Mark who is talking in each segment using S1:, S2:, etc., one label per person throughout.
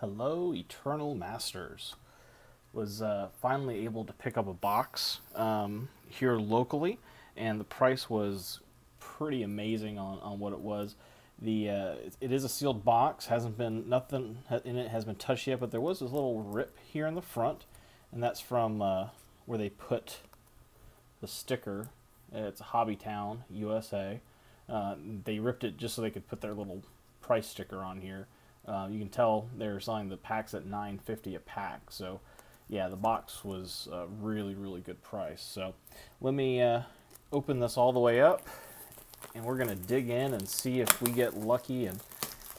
S1: Hello, Eternal Masters. Was uh, finally able to pick up a box um, here locally, and the price was pretty amazing on, on what it was. The uh, it, is a sealed box, hasn't been nothing in it has been touched yet, but there was this little rip here in the front, and that's from uh, where they put the sticker. It's Hobbytown, USA. Uh, they ripped it just so they could put their little price sticker on here. Uh, you can tell they're selling the packs at 9.50 a pack. So, yeah, the box was a really, really good price. So, let me uh, open this all the way up, and we're gonna dig in and see if we get lucky and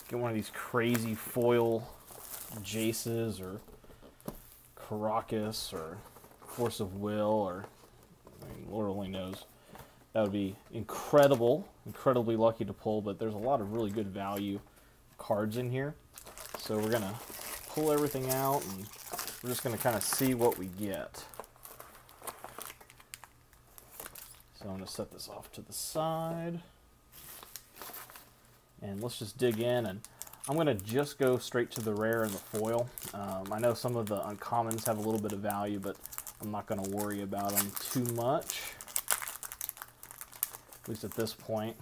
S1: get one of these crazy foil Jaces or Karakas or Force of Will or I mean, Lord only knows. That would be incredible, incredibly lucky to pull, but there's a lot of really good value cards in here. So we're going to pull everything out and we're just going to kind of see what we get. So I'm going to set this off to the side. And let's just dig in and I'm going to just go straight to the rare and the foil. Um, I know some of the uncommons have a little bit of value, but I'm not going to worry about them too much at least at this point.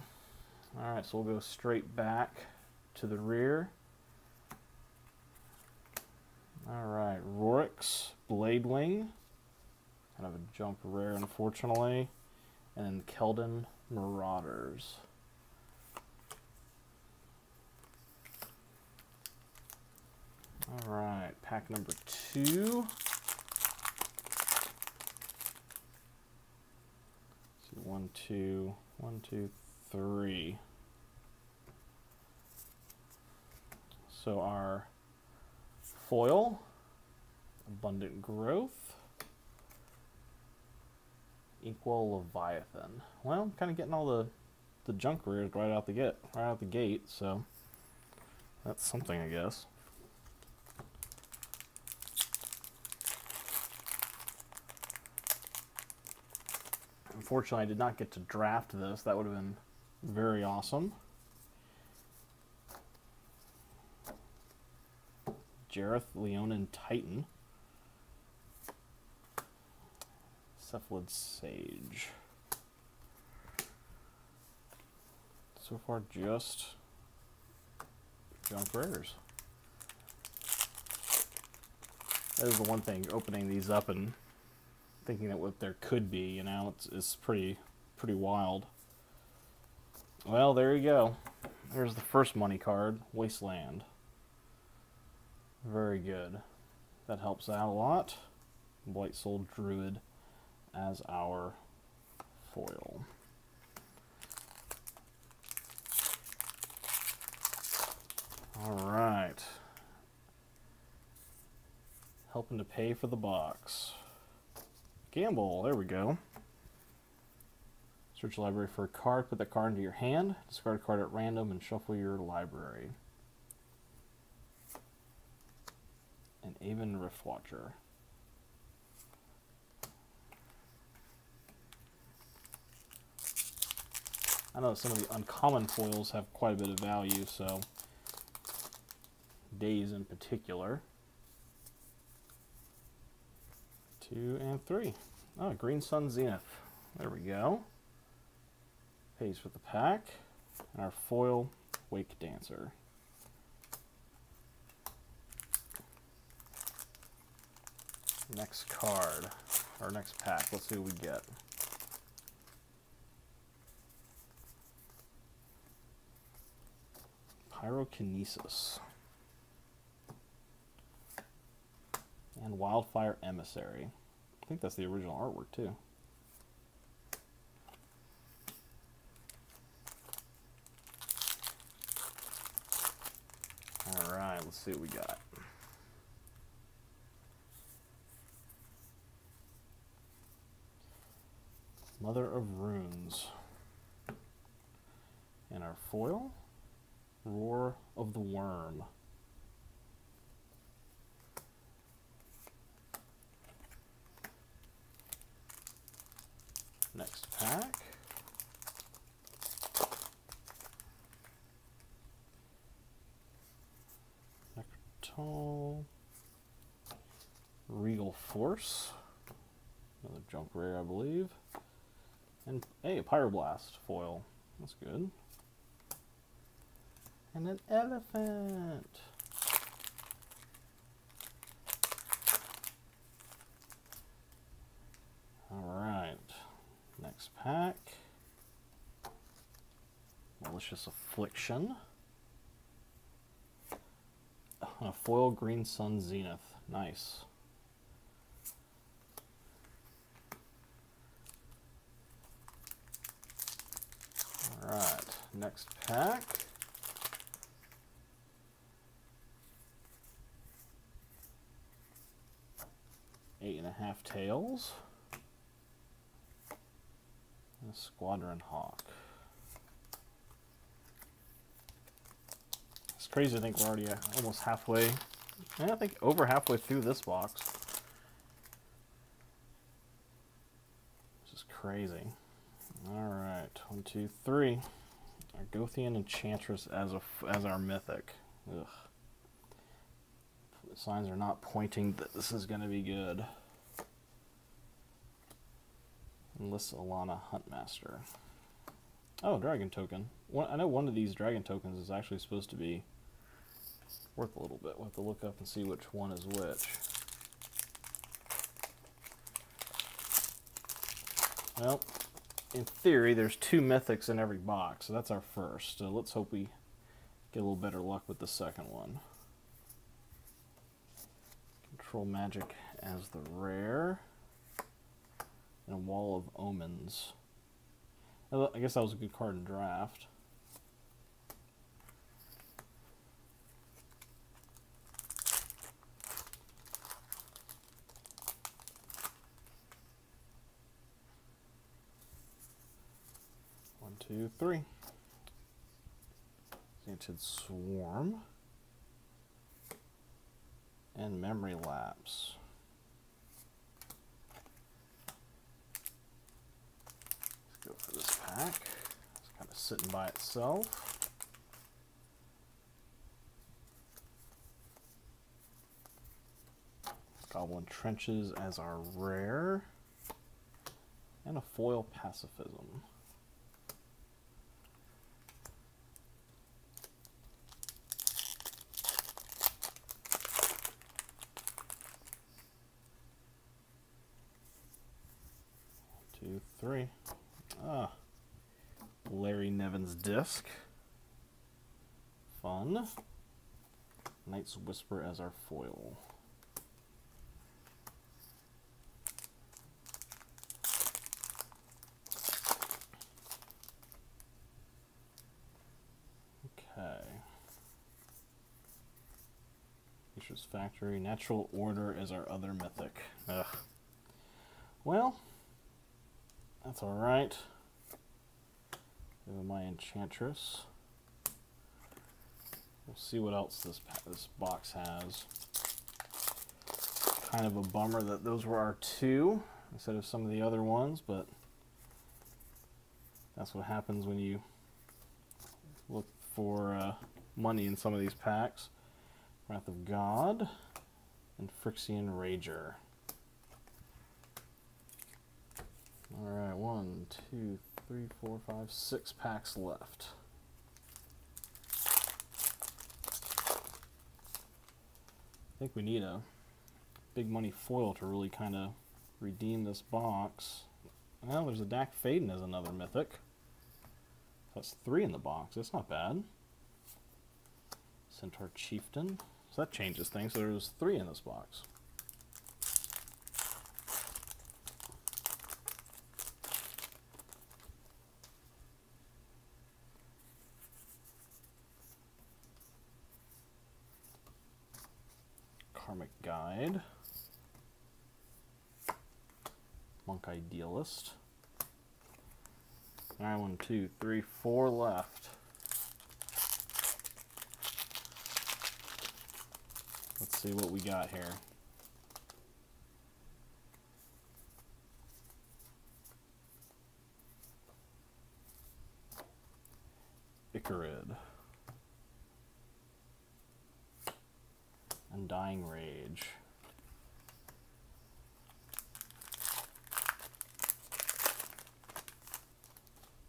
S1: All right, so we'll go straight back to the rear. All right, Rorix Bladewing, kind of a jump rare, unfortunately, and then Keldon Marauders. All right, pack number two. see, one, two, one, two, three. So our foil, abundant growth, Inkwell Leviathan. Well, I'm kind of getting all the the junk rares right out the get right out the gate, so that's something, I guess. Unfortunately, I did not get to draft this. That would have been very awesome. Jareth Leonin Titan. Cephalid Sage. So far, just junk rares. That is the one thing, opening these up and thinking that what there could be, you know, it's, it's pretty, pretty wild. Well, there you go. There's the first money card, Wasteland. Very good. That helps out a lot. Blightsoul Druid as our foil. All right. Helping to pay for the box. Gamble, there we go. Search library for a card, put that card into your hand, discard a card at random, and shuffle your library. An Aven Riftwatcher. I know some of the uncommon foils have quite a bit of value, so Daze in particular. two, and three. Oh, Green Sun Zenith. There we go. Pays for the pack. And our foil Wake Dancer. Next card, our next pack. Let's see what we get. Pyrokinesis. And Wildfire Emissary I think that's the original artwork too. All right, let's see what we got. Mother of Runes. And our foil, Roar of the Worm. Next pack. Call. Regal Force. Another junk rare, I believe. And hey, Pyroblast foil. That's good. And an elephant. Alright. Next pack. Malicious Affliction. A foil Green Sun Zenith. Nice. Alright, next pack. Eight and a half tails. And Squadron Hawk. It's crazy to think we're already uh, almost halfway, eh, I think over halfway through this box. This is crazy. Alright, one, two, three. Argothian Enchantress as a as our mythic. Ugh. The signs are not pointing that this is going to be good. Enlist Alana Huntmaster. Oh, dragon token. One, I know one of these dragon tokens is actually supposed to be worth a little bit. We'll have to look up and see which one is which. Well, in theory, there's two mythics in every box, so that's our first. So let's hope we get a little better luck with the second one. Control Magic as the rare. And a Wall of Omens. I guess that was a good card in draft. Two, three. Enchanted Swarm. And Memory Lapse. Let's go for this pack. It's kind of sitting by itself. Goblin Trenches as our rare. And a foil pacifism. Two, three. Ah. Larry Nevin's disc. Fun. Night's Whisper as our foil. Okay. Nature's Factory. Natural Order is our other mythic. Ugh. Well, that's alright. my Enchantress. We'll see what else this this box has. Kind of a bummer that those were our two instead of some of the other ones, but that's what happens when you look for uh, money in some of these packs. Wrath of God and Phyrexian Rager. Alright, one, two, three, four, five, six packs left. I think we need a big money foil to really kind of redeem this box. Well, there's a Dack Fayden as another mythic. That's three in the box. That's not bad. Centaur Chieftain. So that changes things. So there's three in this box. Guide. Monk Idealist. All right, one, two, three, four left. Let's see what we got here. Ichorid. Undying Rage.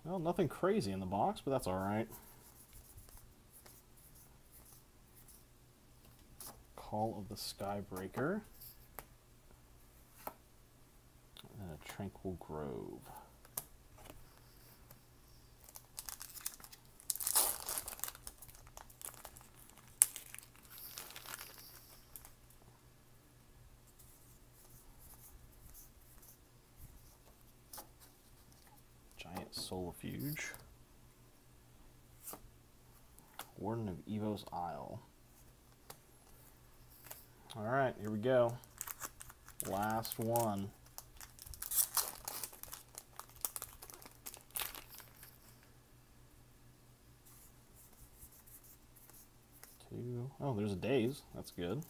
S1: Well, nothing crazy in the box, but that's alright. Call of the Skybreaker. And a Tranquil Grove. Solifuge. Warden of Evo's Isle. Alright, here we go. Last one. Two. Oh, there's a daze. That's good.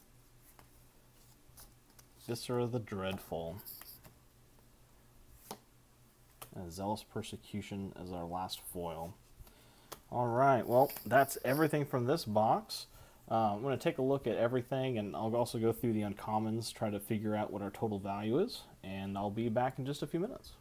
S1: Visara the Dreadful. Zealous Persecution as our last foil. Alright, well, that's everything from this box. Uh, I'm going to take a look at everything and I'll also go through the uncommons, try to figure out what our total value is, and I'll be back in just a few minutes.